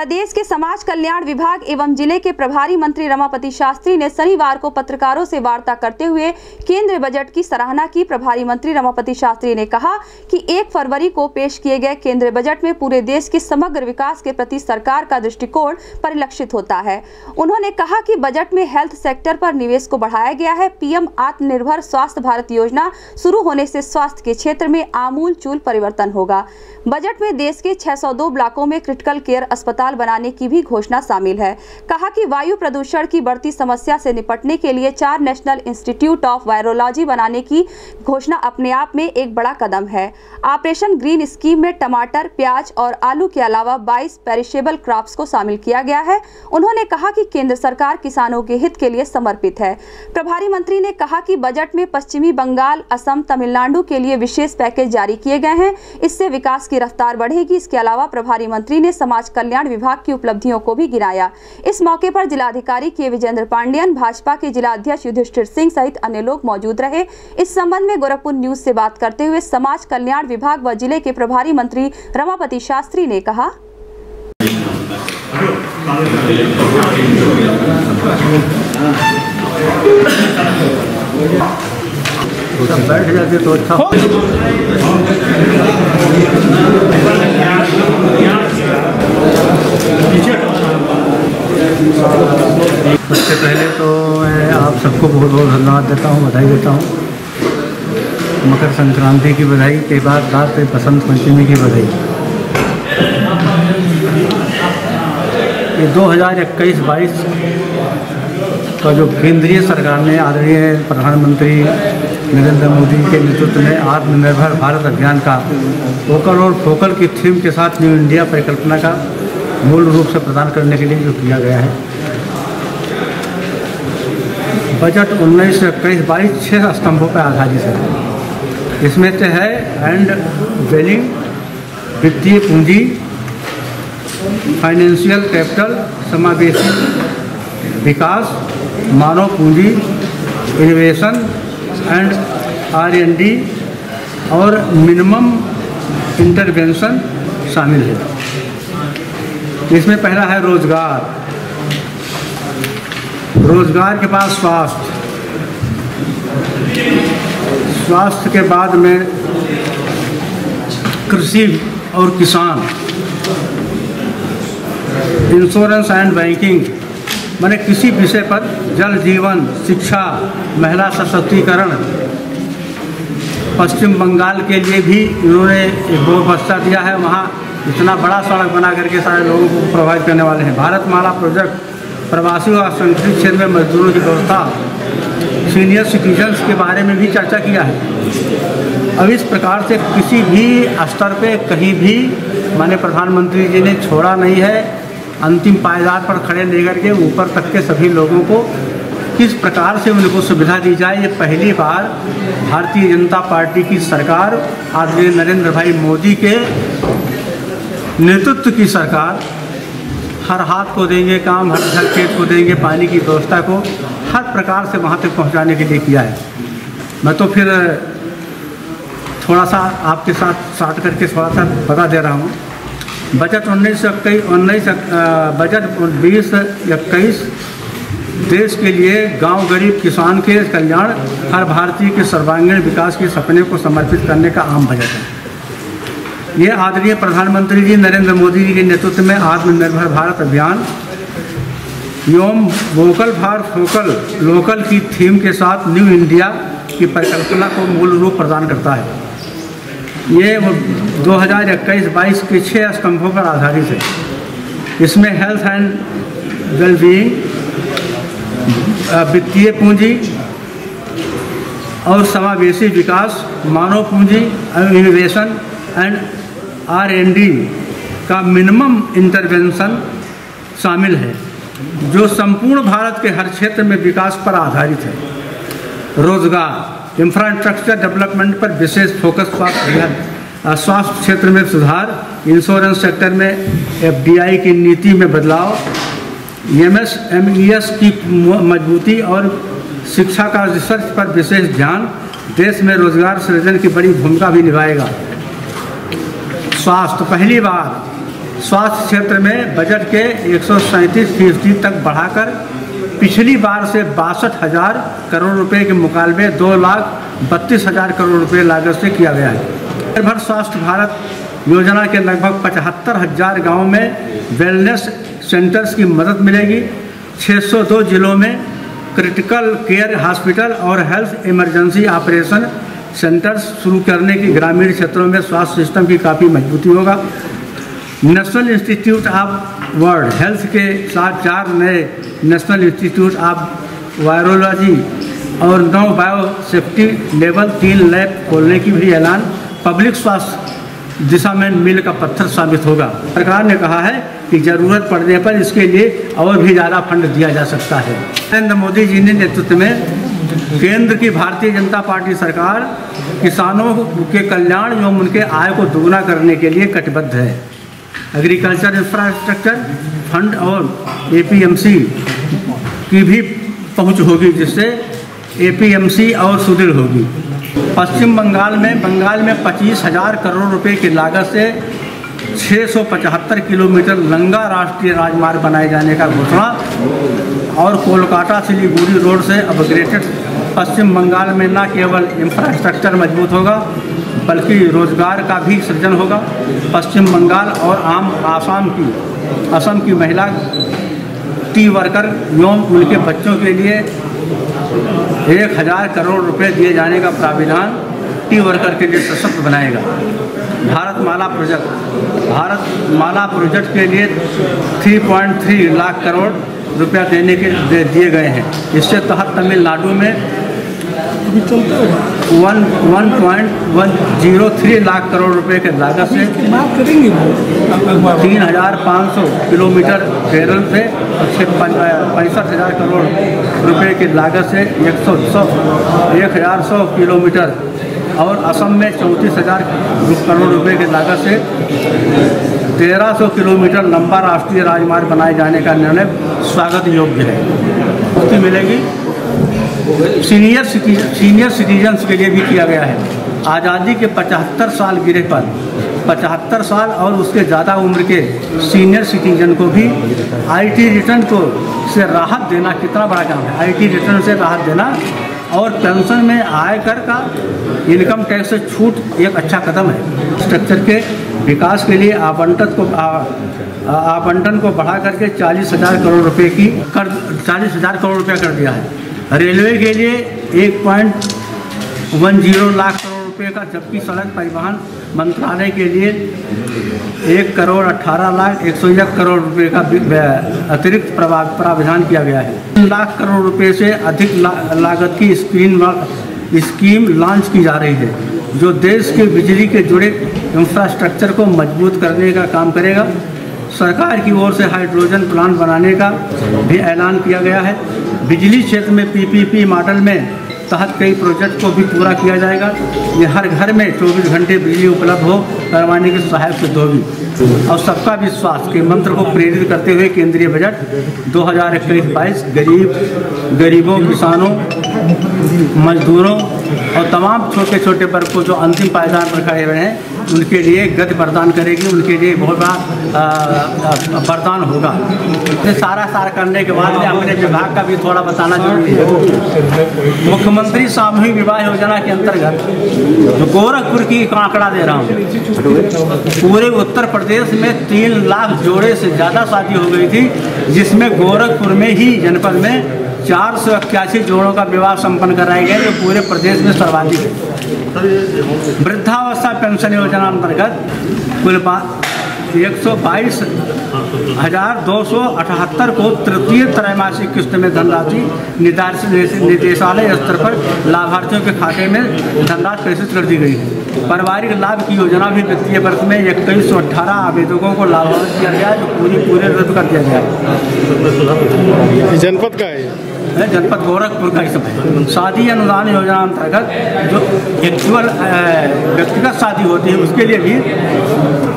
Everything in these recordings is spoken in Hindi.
प्रदेश के समाज कल्याण विभाग एवं ज़िले के प्रभारी मंत्री रमापति शास्त्री ने शनिवार को पत्रकारों से वार्ता करते हुए केंद्रीय बजट की सराहना की। प्रभारी मंत्री रमापति शास्त्री ने कहा कि एक फरवरी को पेश किए गए केंद्रीय बजट में पूरे देश के समग्र विकास के प्रति सरकार का दृष्टिकोण परिलक्षित होता है। उन्होंने कहा कि बजट में हेल्थ सेक्टर पर निवेश को बढ़ाया गया है। पीएम आत्मनिर्भर स्वास्थ्य भारत योजना शुरू होने से स्वास्थ्य के क्षेत्र में आमूल चूल परिवर्तन होगा। बजट में देश के 602 ब्लॉकों में क्रिटिकल केयर अस्पताल बनाने की भी घोषणा शामिल है। कहा कि वायु प्रदूषण की बढ़ती समस्या से निपटने के लिए चार नेशनल इंस्टीट्यूट ऑफ़ वायरोलॉजी बनाने की घोषणा अपने आप में एक बड़ा कदम है। ऑपरेशन ग्रीन स्कीम में टमाटर, प्याज और आलू के अलावा 22 पेरिशेबल क्रॉप्स को शामिल किया गया है। उन्होंने कहा कि केंद्र सरकार किसानों के हित के लिए समर्पित है। प्रभारी मंत्री ने कहा कि बजट में पश्चिमी बंगाल, असम, तमिलनाडु के लिए विशेष पैकेज जारी किए गए हैं। इससे विकास की रफ्तार बढ़ेगी। इसके अलावा प्रभारी मंत्री ने समाज कल्याण विभाग की उपलब्धियों को भी गिनाया। इस मौके पर जिलाधिकारी के विजेंद्र पांडियन, भाजपा के जिला अध्यक्ष युधिष्ठिर सिंह सहित अन्य लोग मौजूद रहे। इस संबंध में गोरखपुर न्यूज़ से बात करते हुए समाज कल्याण विभाग व ज़िले के प्रभारी मंत्री रमापति शास्त्री ने कहा। बैठ जाते तो अच्छा। सबसे पहले तो मैं आप सबको बहुत बहुत धन्यवाद देता हूँ, बधाई देता हूँ। मकर संक्रांति की बधाई, के बाद रात बसंत पंचमी की बधाई। ये 2021-22 का जो केंद्रीय सरकार ने आदरणीय प्रधानमंत्री नरेंद्र मोदी के नेतृत्व में आत्मनिर्भर भारत अभियान का वोकल और फोकल की थीम के साथ न्यू इंडिया परिकल्पना का मूल रूप से प्रदान करने के लिए जो किया गया है। बजट उन्नीस सौ इक्कीस बाईस छः स्तंभों पर आधारित है। इसमें से है एंड वैल्यू वित्तीय पूंजी, फाइनेंशियल कैपिटल, समावेशी, विकास, मानव पूंजी, innovation and R and D और मिनिमम इंटरवेंशन शामिल है। इसमें पहला है रोज़गार। रोज़गार के बाद स्वास्थ्य। स्वास्थ्य के बाद में कृषि और किसान। इंश्योरेंस एंड बैंकिंग मैंने किसी विषय पर जल जीवन, शिक्षा, महिला सशक्तिकरण। पश्चिम बंगाल के लिए भी इन्होंने एक व्यवस्था दिया है, वहाँ इतना बड़ा सड़क बना करके सारे लोगों को प्रभावित करने वाले हैं। भारत माला प्रोजेक्ट प्रवासी और असंगठित क्षेत्र में मजदूरों की व्यवस्था सीनियर सिटीजन्स के बारे में भी चर्चा किया है। अब इस प्रकार से किसी भी स्तर पे कहीं भी माने प्रधानमंत्री जी ने छोड़ा नहीं है। अंतिम पायदार पर खड़े लेकर के ऊपर तक के सभी लोगों को किस प्रकार से उनको सुविधा दी जाए, ये पहली बार भारतीय जनता पार्टी की सरकार आदरणीय नरेंद्र भाई मोदी के नेतृत्व की सरकार हर हाथ को देंगे काम, हर घर खेत को देंगे, पानी की व्यवस्था को हर प्रकार से वहाँ तक पहुँचाने के लिए किया है। मैं तो फिर थोड़ा सा आपके साथ साथ करके थोड़ा सा बता दे रहा हूँ। बजट उन्नीस इक्कीस उन्नीस बजट बीस इक्कीस देश के लिए गाँव गरीब किसान के कल्याण, हर भारतीय के सर्वांगीण विकास के सपने को समर्पित करने का आम बजट है। ये आदरणीय प्रधानमंत्री जी नरेंद्र मोदी जी के नेतृत्व में आत्मनिर्भर भारत अभियान एवं वोकल फॉर फोकल, लोकल की थीम के साथ न्यू इंडिया की परिकल्पना को मूल रूप प्रदान करता है। ये 2021-22 के छः स्तंभों पर आधारित है। इसमें हेल्थ एंड वेलबींग वित्तीय पूंजी और समावेशी विकास, मानव पूंजी innovation and R and D का मिनिमम इंटरवेंशन शामिल है, जो संपूर्ण भारत के हर क्षेत्र में विकास पर आधारित है। रोज़गार इंफ्रास्ट्रक्चर डेवलपमेंट पर विशेष फोकस स्वास्थ्य स्वास्थ्य क्षेत्र में सुधार इंश्योरेंस सेक्टर में एफडीआई की नीति में बदलाव एमएस एमईएस की मजबूती और शिक्षा का रिसर्च पर विशेष ध्यान, देश में रोज़गार सृजन की बड़ी भूमिका भी निभाएगा। स्वास्थ्य, पहली बार स्वास्थ्य क्षेत्र में बजट के एक सौ सैंतीस फ़ीसदी तक बढ़ाकर पिछली बार से बासठ हज़ार करोड़ रुपए के मुकाबले दो लाख बत्तीस हज़ार करोड़ रुपए लागत से किया गया है। भर स्वास्थ्य भारत योजना के लगभग पचहत्तर हज़ार गाँव में वेलनेस सेंटर्स की मदद मिलेगी। 602 जिलों में क्रिटिकल केयर हॉस्पिटल और हेल्थ इमरजेंसी ऑपरेशन सेंटर्स शुरू करने की ग्रामीण क्षेत्रों में स्वास्थ्य सिस्टम की काफ़ी मजबूती होगा। National institute of world health के साथ चार नए नेशनल इंस्टीट्यूट ऑफ़ वायरोलॉजी और नौ बायो सेफ्टी लेवल तीन लैब खोलने की भी ऐलान पब्लिक स्वास्थ्य दिशा में मील का पत्थर साबित होगा। सरकार ने कहा है कि ज़रूरत पड़ने पर इसके लिए और भी ज़्यादा फंड दिया जा सकता है। नरेंद्र मोदी जी ने नेतृत्व में केंद्र की भारतीय जनता पार्टी सरकार किसानों के कल्याण एवं उनके आय को दोगुना करने के लिए कटिबद्ध है। एग्रीकल्चर इंफ्रास्ट्रक्चर फंड और एपीएमसी की भी पहुँच होगी, जिससे एपीएमसी और सुदृढ़ होगी। पश्चिम बंगाल में बंगाल में पच्चीस हज़ार करोड़ रुपए की लागत से 675 किलोमीटर लंगा राष्ट्रीय राजमार्ग बनाए जाने का घोषणा और कोलकाता सिलीगुड़ी रोड से अपग्रेडेड पश्चिम बंगाल में न केवल इंफ्रास्ट्रक्चर मज़बूत होगा, बल्कि रोज़गार का भी सृजन होगा। पश्चिम बंगाल और आम आसाम की, असम की महिला, टी वर्कर एवं उनके बच्चों के लिए एक हज़ार करोड़ रुपए दिए जाने का प्राविधान टी वर्कर के लिए सशक्त बनाएगा। Bharatmala project Bharatmala project के लिए 3.3 लाख करोड़ रुपया देने के, दे, दिए गए हैं। इसके तहत तमिलनाडु में one one point one zero three lakh crore रुपए के लागत से तीन हज़ार पाँच सौ किलोमीटर केरल से पैंसठ हज़ार करोड़ रुपए की लागत से एक सौ एक हज़ार सौ किलोमीटर और असम में चौंतीस हज़ार करोड़ रुपए की लागत से तेरह सौ किलोमीटर लंबा राष्ट्रीय राजमार्ग बनाए जाने का निर्णय स्वागत योग्य है। मुक्ति मिलेगी। सीनियर सीनियर सिटीजन्स के लिए भी किया गया है। आज़ादी के 75 साल गिरे पर 75 साल और उसके ज़्यादा उम्र के सीनियर सिटीजन को भी आईटी रिटर्न को से राहत देना कितना बड़ा काम है? आईटी रिटर्न से राहत देना और पेंशन में आयकर का इनकम टैक्स से छूट एक अच्छा कदम है। स्ट्रक्चर के विकास के लिए आवंटन को आवंटन को बढ़ा करके चालीस हज़ार करोड़ रुपए की कर, चालीस हज़ार करोड़ रुपया कर दिया है। रेलवे के लिए एक point one zero lakh crore रुपए का जबकि सड़क परिवहन मंत्रालय के लिए एक करोड़ अठारह लाख एक सौ एक करोड़ रुपए का अतिरिक्त प्रावधान किया गया है। तीन लाख करोड़ रुपए से अधिक ला, लागत की स्क्रीन स्कीम लॉन्च की जा रही है जो देश के बिजली के जुड़े इंफ्रास्ट्रक्चर को मज़बूत करने का काम करेगा। सरकार की ओर से हाइड्रोजन प्लांट बनाने का भी ऐलान किया गया है। बिजली क्षेत्र में पीपीपी मॉडल में तहत कई प्रोजेक्ट को भी पूरा किया जाएगा। ये हर घर में 24 घंटे बिजली उपलब्ध हो, करवाने की सहायक होगी। और सबका विश्वास के मंत्र को प्रेरित करते हुए केंद्रीय बजट दो हज़ार इक्कीस बाईस गरीब, गरीबों, किसानों, मजदूरों और तमाम छोटे छोटे वर्ग को जो अंतिम पायदान पर खड़े हुए हैं उनके लिए गति प्रदान करेगी, उनके लिए बहुत बड़ा वरदान होगा। ये सारा सार करने के बाद अपने विभाग का भी थोड़ा बताना ज़रूरी है। मुख्यमंत्री सामूहिक विवाह योजना के अंतर्गत जो गोरखपुर की आंकड़ा दे रहा हूँ, पूरे उत्तर प्रदेश में तीन लाख जोड़े से ज़्यादा शादी हो गई थी, जिसमें गोरखपुर में ही जनपद में चार सौ इक्यासी जोड़ों का विवाह संपन्न कराया गया, जो पूरे प्रदेश में सर्वाधिक है। वृद्धावस्था पेंशन योजना अंतर्गत कुल एक सौ बाईस हज़ार दो सौ अठहत्तर को तृतीय त्रैमासिक किस्त में धनराशि निदेशालय स्तर पर लाभार्थियों के खाते में धनराशि प्रेषित कर दी गई है। पारिवारिक लाभ की योजना भी वित्तीय वर्ष में इक्कीस सौ अठारह आवेदकों को लाभान्वित किया गया जो पूरी पूरे रद्द कर दिया गया जनपद का है जनपद गोरखपुर का इसमें शादी अनुदान योजना अंतर्गत जो एक्चुअल व्यक्तिगत शादी होती है, उसके लिए भी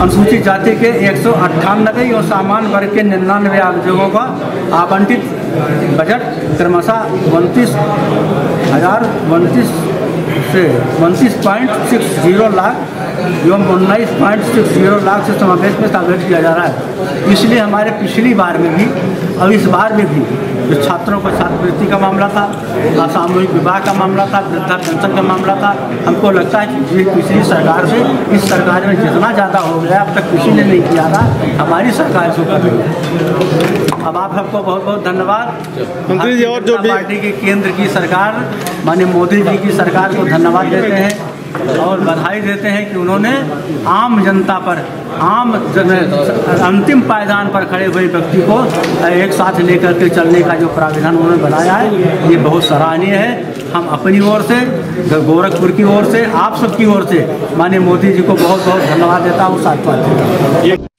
अनुसूचित जाति के एक सौ अट्ठानबे और सामान्य वर्ग के निन्यानवे आवेदकों का आवंटित बजट क्रमशः उनतीस हज़ार उनतीस से उनतीस पॉइंट सिक्स ज़ीरो लाख एवं उन्नीस पॉइंट सिक्स ज़ीरो लाख से समावेश में स्थापित किया जा रहा है। इसलिए हमारे पिछली बार में भी और इस बार में भी जो छात्रों को छात्रवृत्ति का मामला था, असामूहिक विवाह का मामला था वृद्धा पेंशन का मामला था, हमको लगता है कि पिछली सरकार से, इस सरकार में जितना ज़्यादा हो गया, अब तक किसी ने नहीं किया था, हमारी सरकार इसको कर अब आप सबको बहुत बहुत धन्यवाद। मंत्री जी, और जो भी- पार्टी की केंद्र की सरकार माननीय मोदी जी की सरकार को धन्यवाद देते हैं और बधाई देते हैं कि उन्होंने आम जनता पर आम जन अंतिम पायदान पर खड़े हुए व्यक्ति को एक साथ लेकर के चलने का जो प्राविधान उन्होंने बनाया है ये बहुत सराहनीय है। हम अपनी ओर से गोरखपुर की ओर से आप सबकी ओर से माननीय मोदी जी को बहुत बहुत धन्यवाद देता हूँ साथ देता हूँ।